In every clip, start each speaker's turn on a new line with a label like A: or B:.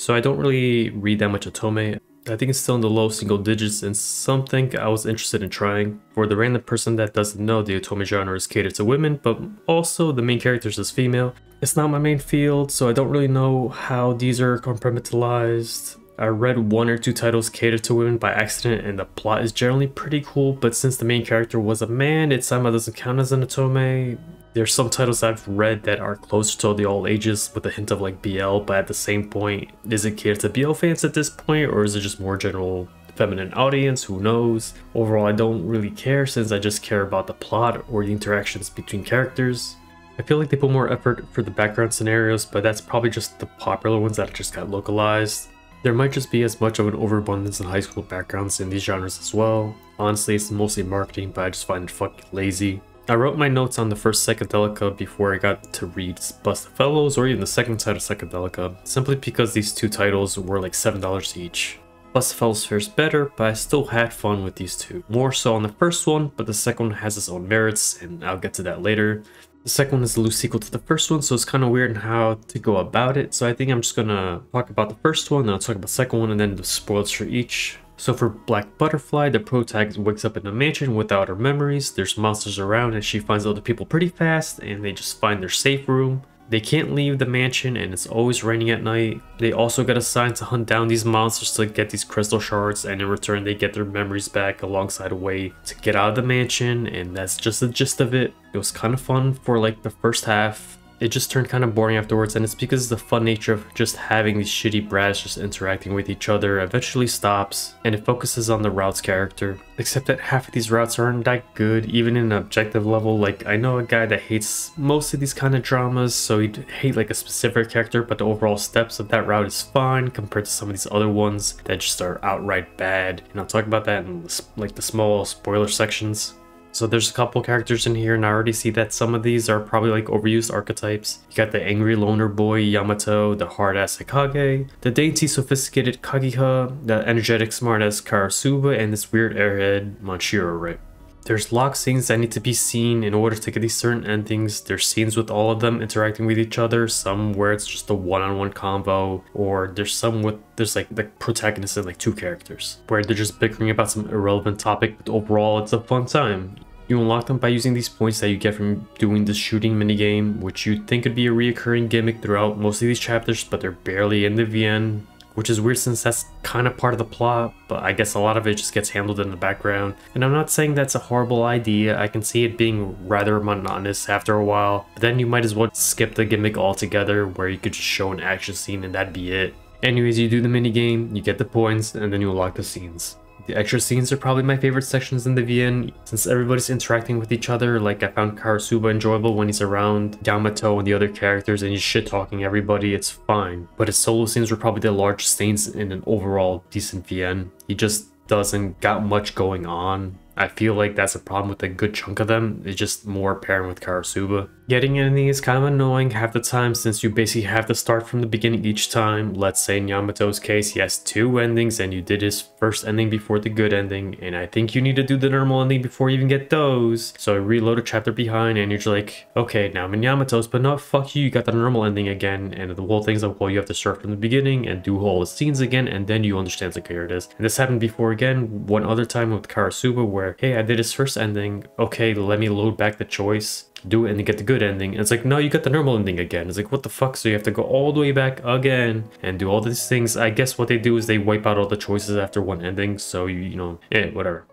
A: so I don't really read that much Otome. I think it's still in the low single digits and something I was interested in trying. For the random person that doesn't know, the Otome genre is catered to women, but also the main characters is female. It's not my main field, so I don't really know how these are compartmentalized. I read one or two titles catered to women by accident and the plot is generally pretty cool, but since the main character was a man, it somehow doesn't count as an Otome. There's some titles I've read that are closer to the all ages with a hint of like BL, but at the same point, is it catered to BL fans at this point or is it just more general feminine audience? Who knows? Overall, I don't really care since I just care about the plot or the interactions between characters. I feel like they put more effort for the background scenarios, but that's probably just the popular ones that just got localized. There might just be as much of an overabundance in high school backgrounds in these genres as well. Honestly, it's mostly marketing, but I just find it fucking lazy. I wrote my notes on the first Psychedelica before I got to read Bustafellows or even the second side of Psychedelica, simply because these two titles were like $7 each. Bustafellows fares better, but I still had fun with these two. More so on the first one, but the second one has its own merits, and I'll get to that later. The second one is a loose sequel to the first one, so it's kind of weird how to go about it. So I think I'm just gonna talk about the first one, then I'll talk about the second one, and then the spoilers for each. So for Black Butterfly, the protagonist wakes up in a mansion without her memories, there's monsters around and she finds other people pretty fast and they just find their safe room. They can't leave the mansion and it's always raining at night. They also get assigned to hunt down these monsters to get these crystal shards and in return they get their memories back alongside a way to get out of the mansion and that's just the gist of it. It was kind of fun for like the first half it just turned kind of boring afterwards and it's because the fun nature of just having these shitty brats just interacting with each other eventually stops and it focuses on the routes character. Except that half of these routes aren't that good even in an objective level. Like i know a guy that hates most of these kind of dramas so he'd hate like a specific character but the overall steps of that route is fine compared to some of these other ones that just are outright bad. And i'll talk about that in like the small spoiler sections so there's a couple characters in here and I already see that some of these are probably like overused archetypes. You got the angry loner boy Yamato, the hard-ass Hikage, the dainty sophisticated Kageha, the energetic smart-ass Karasuba, and this weird airhead Monshiro, right? There's lock scenes that need to be seen in order to get these certain endings. There's scenes with all of them interacting with each other, some where it's just a one-on-one -on -one convo, or there's some with there's like the protagonist and like two characters, where they're just bickering about some irrelevant topic, but overall it's a fun time. You unlock them by using these points that you get from doing the shooting minigame, which you'd think could be a reoccurring gimmick throughout most of these chapters, but they're barely in the VN which is weird since that's kind of part of the plot, but I guess a lot of it just gets handled in the background. And I'm not saying that's a horrible idea, I can see it being rather monotonous after a while, but then you might as well skip the gimmick altogether where you could just show an action scene and that'd be it. Anyways, you do the minigame, you get the points, and then you unlock the scenes. The extra scenes are probably my favorite sections in the VN, since everybody's interacting with each other, like I found Karasuba enjoyable when he's around Yamato and the other characters and he's shit-talking everybody, it's fine. But his solo scenes were probably the largest scenes in an overall decent VN. He just doesn't got much going on I feel like that's a problem with a good chunk of them. It's just more apparent with Karasuba. Getting ending is kind of annoying half the time since you basically have to start from the beginning each time. Let's say in Yamato's case, he has two endings and you did his first ending before the good ending. And I think you need to do the normal ending before you even get those. So I reload a chapter behind and you're like, okay, now I'm in Yamato's, but no, fuck you, you got the normal ending again. And the whole thing's like, well, you have to start from the beginning and do all the scenes again and then you understand like here it is. And this happened before again, one other time with Karasuba where hey, I did his first ending. Okay, let me load back the choice, do it, and you get the good ending. And it's like, no, you got the normal ending again. It's like, what the fuck? So you have to go all the way back again and do all these things. I guess what they do is they wipe out all the choices after one ending. So you, you know, yeah, whatever.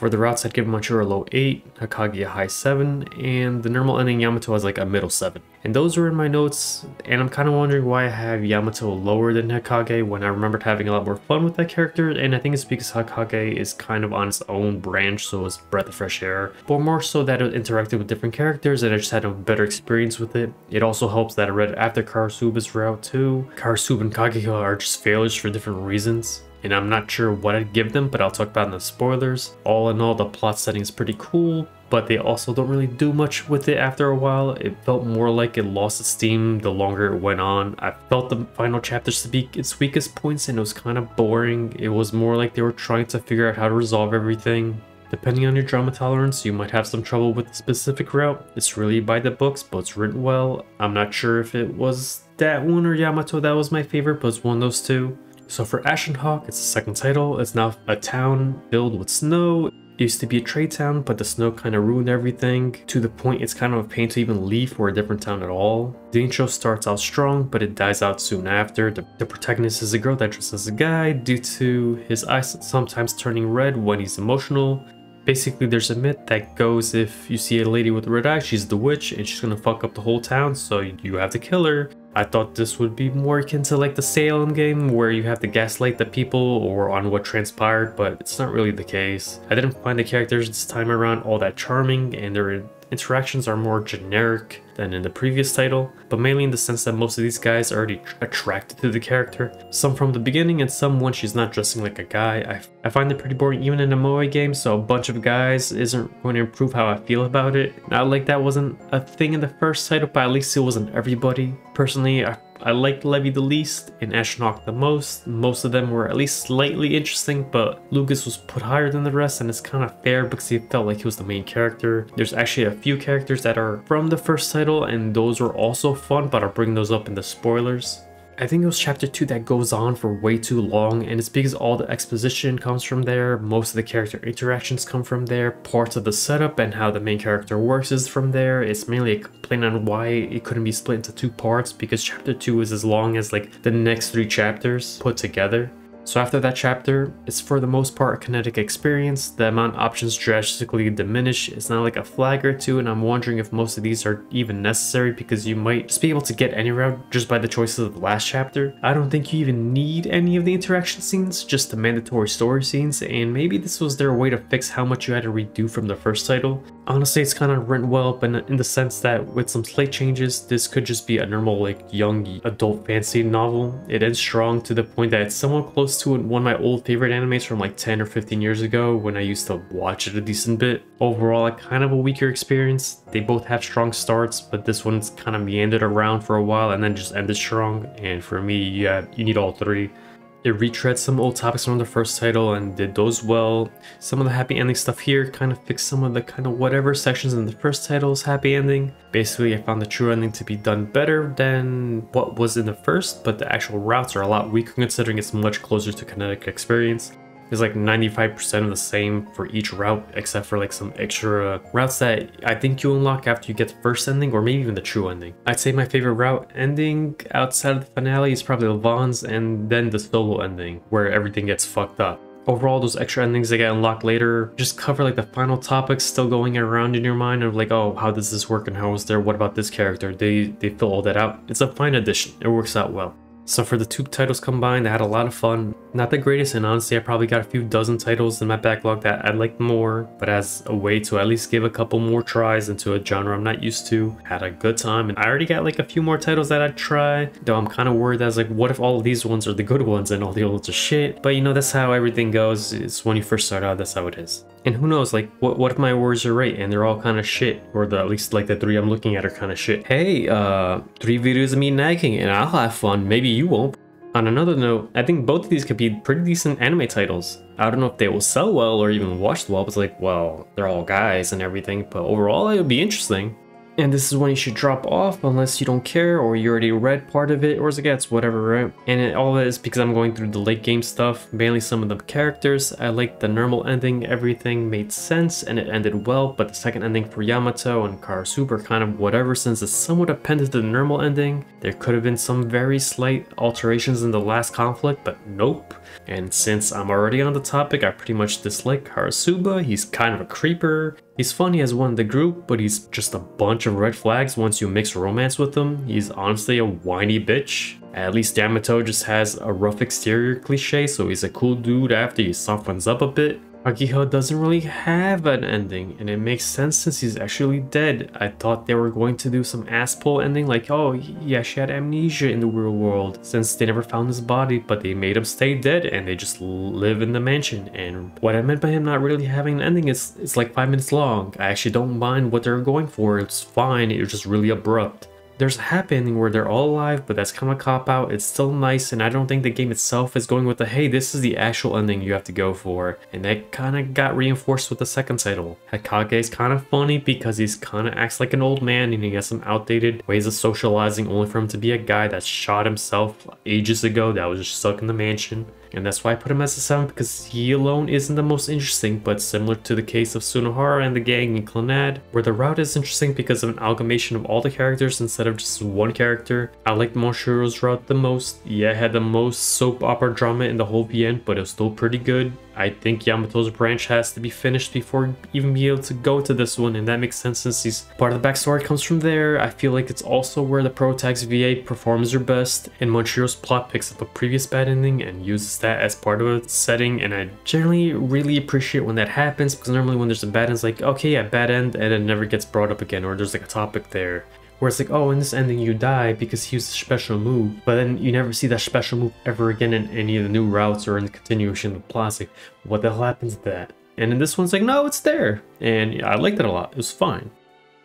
A: For the routes, I'd give Monshiro a low 8, Hikage a high 7, and the normal ending Yamato has like a middle 7. And those were in my notes, and I'm kind of wondering why I have Yamato lower than Hikage when I remembered having a lot more fun with that character, and I think it's because Hikage is kind of on its own branch, so it's breath of fresh air, but more so that it interacted with different characters and I just had a better experience with it. It also helps that I read after Karasuba's route too. Karasuba and Kageha are just failures for different reasons and I'm not sure what I'd give them, but I'll talk about in the spoilers. All in all, the plot setting is pretty cool, but they also don't really do much with it after a while. It felt more like it lost its steam the longer it went on. I felt the final chapters to be its weakest points and it was kind of boring. It was more like they were trying to figure out how to resolve everything. Depending on your drama tolerance, you might have some trouble with the specific route. It's really by the books, but it's written well. I'm not sure if it was that one or Yamato that was my favorite, but it's one of those two. So for Ashen Hawk, it's the second title. It's now a town filled with snow. It used to be a trade town, but the snow kind of ruined everything to the point it's kind of a pain to even leave for a different town at all. The intro starts out strong, but it dies out soon after. The, the protagonist is a girl that dresses as a guy due to his eyes sometimes turning red when he's emotional. Basically, there's a myth that goes if you see a lady with red eyes, she's the witch and she's gonna fuck up the whole town, so you have to kill her. I thought this would be more akin to like the Salem game where you have to gaslight the people or on what transpired, but it's not really the case. I didn't find the characters this time around all that charming and their interactions are more generic than in the previous title, but mainly in the sense that most of these guys are already attracted to the character. Some from the beginning and some when she's not dressing like a guy. I, I find it pretty boring even in a moe game, so a bunch of guys isn't going to improve how I feel about it. Not like that wasn't a thing in the first title, but at least it wasn't everybody. Personally, I I liked Levy the least and Ashen the most. Most of them were at least slightly interesting, but Lucas was put higher than the rest and it's kind of fair because he felt like he was the main character. There's actually a few characters that are from the first title and those were also fun, but I'll bring those up in the spoilers. I think it was chapter 2 that goes on for way too long and it's because all the exposition comes from there, most of the character interactions come from there, parts of the setup and how the main character works is from there. It's mainly a complaint on why it couldn't be split into two parts because chapter 2 is as long as like the next three chapters put together. So after that chapter, it's for the most part a kinetic experience, the amount of options drastically diminish, it's not like a flag or two and I'm wondering if most of these are even necessary because you might just be able to get any route just by the choices of the last chapter. I don't think you even need any of the interaction scenes, just the mandatory story scenes and maybe this was their way to fix how much you had to redo from the first title. Honestly, it's kind of written well, but in the sense that with some slight changes, this could just be a normal like young adult fantasy novel. It ends strong to the point that it's somewhat close to one of my old favorite animes from like 10 or 15 years ago when I used to watch it a decent bit. Overall, a kind of a weaker experience. They both have strong starts, but this one's kind of meandered around for a while and then just ended strong. And for me, yeah, you need all three. It retreads some old topics from the first title and did those well. Some of the happy ending stuff here kind of fixed some of the kind of whatever sections in the first title's happy ending. Basically, I found the true ending to be done better than what was in the first, but the actual routes are a lot weaker considering it's much closer to kinetic experience is like 95% of the same for each route except for like some extra routes that I think you unlock after you get the first ending or maybe even the true ending. I'd say my favorite route ending outside of the finale is probably Levon's and then the solo ending where everything gets fucked up. Overall, those extra endings that get unlocked later just cover like the final topics still going around in your mind of like, oh, how does this work and how is there, what about this character? They, they fill all that out. It's a fine addition. It works out well. So for the two titles combined, I had a lot of fun. Not the greatest, and honestly, I probably got a few dozen titles in my backlog that I'd like more, but as a way to at least give a couple more tries into a genre I'm not used to, had a good time, and I already got like a few more titles that I'd try, though I'm kind of worried as like, what if all of these ones are the good ones and all the others are shit? But you know, that's how everything goes, it's when you first start out, that's how it is. And who knows, like, what, what if my words are right and they're all kind of shit? Or the, at least, like, the three I'm looking at are kind of shit. Hey, uh, three videos of me nagging and I'll have fun. Maybe you won't. On another note, I think both of these could be pretty decent anime titles. I don't know if they will sell well or even watch well, but it's like, well, they're all guys and everything, but overall it would be interesting. And this is when you should drop off unless you don't care or you already read part of it or gets, whatever, right? And it, all is because I'm going through the late game stuff, mainly some of the characters. I liked the normal ending, everything made sense and it ended well, but the second ending for Yamato and Karasuba are kind of whatever since it's somewhat appended to the normal ending. There could have been some very slight alterations in the last conflict, but nope. And since I'm already on the topic, I pretty much dislike Karasuba. He's kind of a creeper. He's funny as one of the group, but he's just a bunch of red flags once you mix romance with him. He's honestly a whiny bitch. At least Yamato just has a rough exterior cliche, so he's a cool dude after he softens up a bit. Kageha doesn't really have an ending, and it makes sense since he's actually dead. I thought they were going to do some asshole ending like, oh yeah, she had amnesia in the real world, since they never found his body, but they made him stay dead and they just live in the mansion. And what I meant by him not really having an ending is it's like 5 minutes long. I actually don't mind what they're going for, it's fine, it was just really abrupt. There's a happy ending where they're all alive, but that's kind of a cop out. It's still nice, and I don't think the game itself is going with the hey, this is the actual ending you have to go for. And that kind of got reinforced with the second title. Hikage is kind of funny because he's kind of acts like an old man and he has some outdated ways of socializing only for him to be a guy that shot himself ages ago that was just stuck in the mansion. And that's why I put him as a 7 because he alone isn't the most interesting, but similar to the case of Sunohara and the gang in Clannad, where the route is interesting because of an amalgamation of all the characters instead of just one character. I liked Monshiro's route the most. Yeah, it had the most soap opera drama in the whole VN, but it was still pretty good. I think Yamato's branch has to be finished before even be able to go to this one, and that makes sense since he's part of the backstory comes from there. I feel like it's also where the Protax VA performs their best, and Monshiro's plot picks up a previous bad ending and uses that as part of a setting, and I generally really appreciate when that happens, because normally when there's a bad end, it's like, okay, yeah, bad end, and it never gets brought up again, or there's like a topic there. Where it's like, oh, in this ending you die because he used a special move, but then you never see that special move ever again in any of the new routes or in the continuation of the plot. It's like, what the hell happens to that? And in this one's like, no, it's there. And yeah, I liked it a lot. It was fine.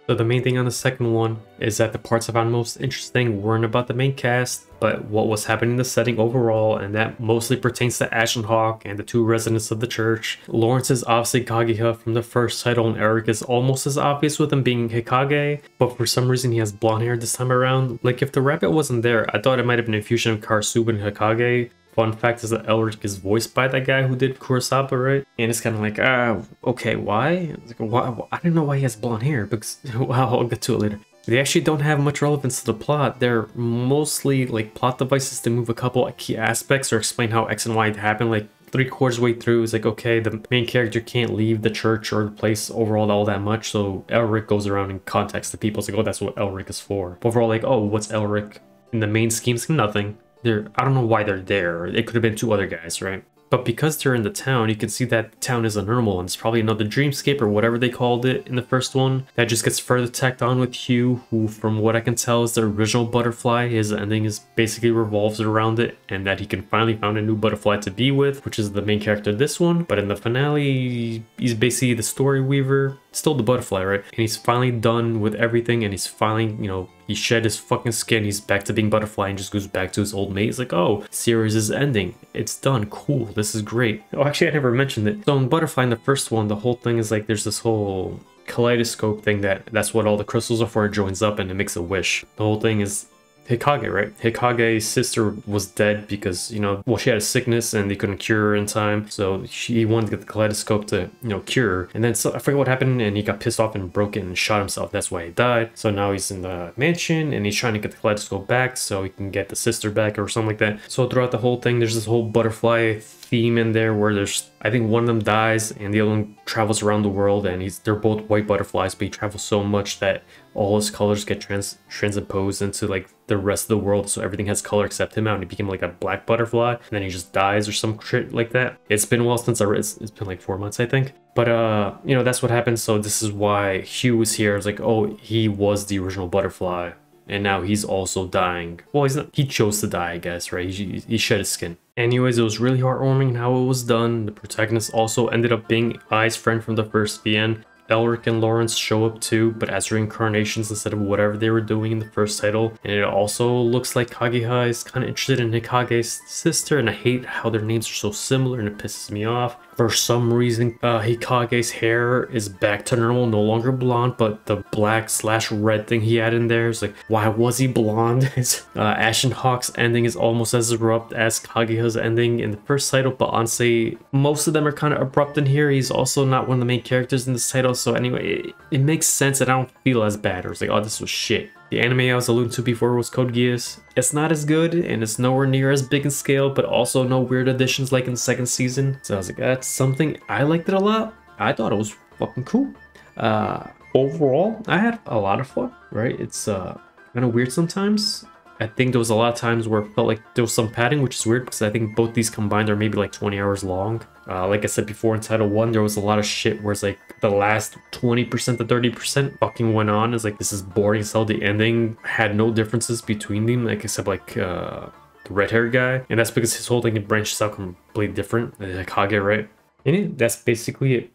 A: So the main thing on the second one is that the parts I found most interesting weren't about the main cast, but what was happening in the setting overall, and that mostly pertains to Ashen Hawk and the two residents of the church. Lawrence is obviously Kageha from the first title, and Elric is almost as obvious with him being Hikage, but for some reason he has blonde hair this time around. Like if the rabbit wasn't there, I thought it might have been a fusion of Karasuba and Hikage, Fun fact is that Elric is voiced by that guy who did Kurosawa, right? And it's kind of like, ah, uh, okay, why? Like, why? I don't know why he has blonde hair, because, well, I'll get to it later. They actually don't have much relevance to the plot. They're mostly like plot devices to move a couple of key aspects or explain how X and Y happened. Like three quarters way through, it's like, okay, the main character can't leave the church or the place overall all that much. So Elric goes around and contacts the people. It's like, oh, that's what Elric is for. Overall, like, oh, what's Elric? In the main schemes, nothing they're I don't know why they're there. It could have been two other guys, right? But because they're in the town, you can see that town is a normal and it's probably another dreamscape or whatever they called it in the first one. That just gets further tacked on with Hugh, who from what I can tell is the original butterfly. His ending is basically revolves around it and that he can finally find a new butterfly to be with, which is the main character of this one. But in the finale, he's basically the story weaver still the butterfly, right? And he's finally done with everything and he's finally, you know, he shed his fucking skin, he's back to being butterfly and just goes back to his old mate. He's like, oh, series is ending. It's done. Cool. This is great. Oh, actually, I never mentioned it. So in Butterfly, in the first one, the whole thing is like there's this whole kaleidoscope thing that that's what all the crystals are for. It joins up and it makes a wish. The whole thing is Hikage, right? Hikage's sister was dead because, you know, well, she had a sickness and they couldn't cure her in time. So she wanted to get the kaleidoscope to, you know, cure her. And then so, I forget what happened and he got pissed off and broke it and shot himself. That's why he died. So now he's in the mansion and he's trying to get the kaleidoscope back so he can get the sister back or something like that. So throughout the whole thing, there's this whole butterfly theme in there where there's I think one of them dies and the other one travels around the world and he's they're both white butterflies but he travels so much that all his colors get trans transposed into like the rest of the world so everything has color except him out and he became like a black butterfly and then he just dies or some shit like that. It's been a while since I read it's, been like four months I think. But uh you know that's what happened so this is why Hugh was here. It's like oh he was the original butterfly and now he's also dying. Well, he's not, he chose to die, I guess, right? He, he shed his skin. Anyways, it was really heartwarming how it was done. The protagonist also ended up being i's friend from the first VN. Elric and Lawrence show up too, but as reincarnations instead of whatever they were doing in the first title. And it also looks like Kageha is kind of interested in Hikage's sister, and I hate how their names are so similar and it pisses me off. For some reason, uh, Hikage's hair is back to normal, no longer blonde, but the black slash red thing he had in there is like, why was he blonde? uh, Ashen Hawk's ending is almost as abrupt as Kageha's ending in the first title, but honestly, most of them are kind of abrupt in here. He's also not one of the main characters in this title, so anyway, it, it makes sense that I don't feel as bad. Or it's like, oh, this was shit. The anime I was alluding to before was Code Geass. It's not as good and it's nowhere near as big in scale, but also no weird additions like in the second season. So I was like, that's something I liked it a lot. I thought it was fucking cool. Uh, overall, I had a lot of fun, right? It's uh, kind of weird sometimes. I think there was a lot of times where it felt like there was some padding, which is weird because I think both these combined are maybe like 20 hours long. Uh, like I said before in Title 1, there was a lot of shit where it's like the last 20% to 30% fucking went on. It's like, this is boring So The ending had no differences between them, like except like uh, the red hair guy. And that's because his whole thing branches out completely different, like Hage, right? And that's basically it.